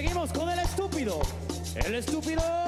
seguimos con el estúpido. El estúpido